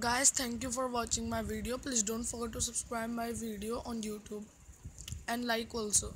guys thank you for watching my video. Please don't forget to subscribe my video on youtube and like also.